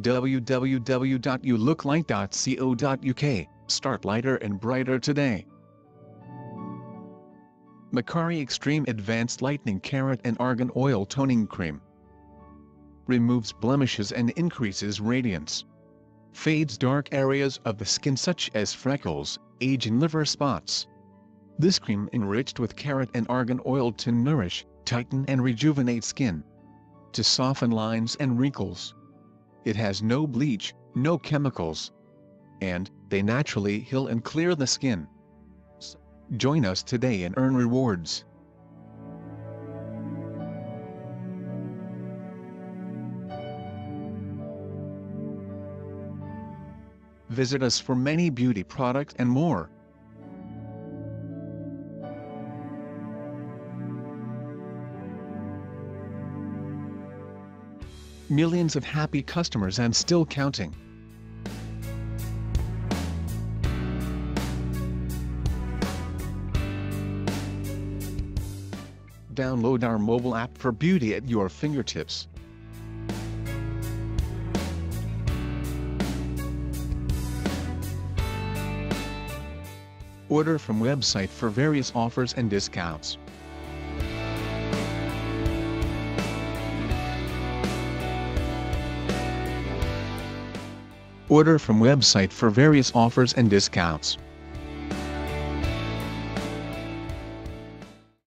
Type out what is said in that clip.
www.youlooklight.co.uk, start lighter and brighter today. Makari Extreme Advanced Lightening Carrot and Argan Oil Toning Cream removes blemishes and increases radiance. Fades dark areas of the skin such as freckles, age and liver spots. This cream enriched with carrot and argan oil to nourish, tighten and rejuvenate skin. To soften lines and wrinkles. It has no bleach, no chemicals. And, they naturally heal and clear the skin. Join us today and earn rewards. Visit us for many beauty products and more. Millions of happy customers and still counting. Download our mobile app for beauty at your fingertips. Order from website for various offers and discounts. Order from website for various offers and discounts.